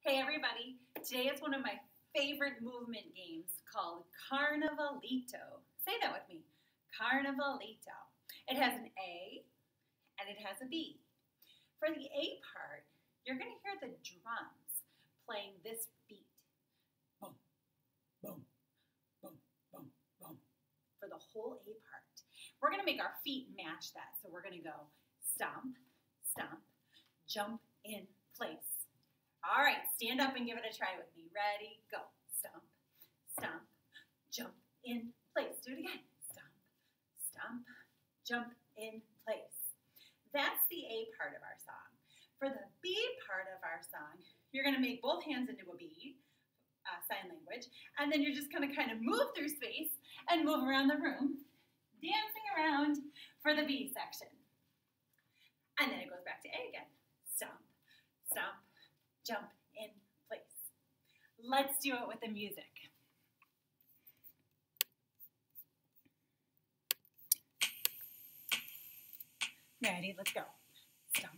Hey everybody, today is one of my favorite movement games called Carnivalito. Say that with me, Carnivalito. It has an A and it has a B. For the A part, you're going to hear the drums playing this beat. Boom, boom, boom, boom, boom. For the whole A part. We're going to make our feet match that. So we're going to go stomp, stomp, jump in place all right, stand up and give it a try with me. Ready, go. Stomp, stomp, jump in place. Do it again. Stomp, stomp, jump in place. That's the A part of our song. For the B part of our song, you're going to make both hands into a B, uh, sign language, and then you're just going to kind of move through space and move around the room, dancing around for the B section. And then it goes back to A again. Stomp, stomp, jump in place. Let's do it with the music. Ready? Let's go. Stomp.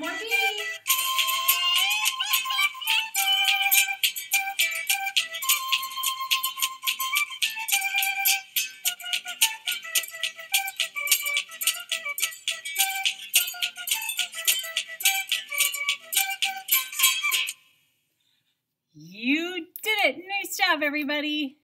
One more beat. You did it. Nice job, everybody.